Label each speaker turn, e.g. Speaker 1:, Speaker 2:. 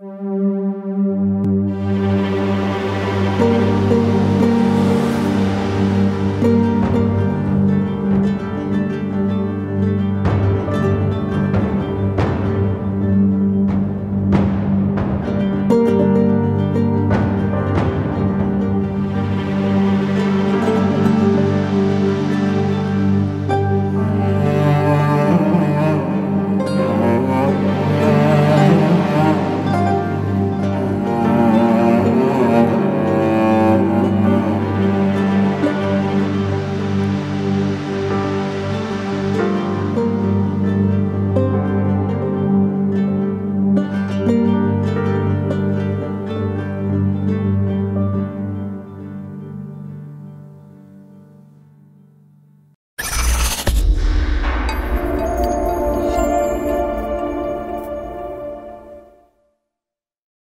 Speaker 1: you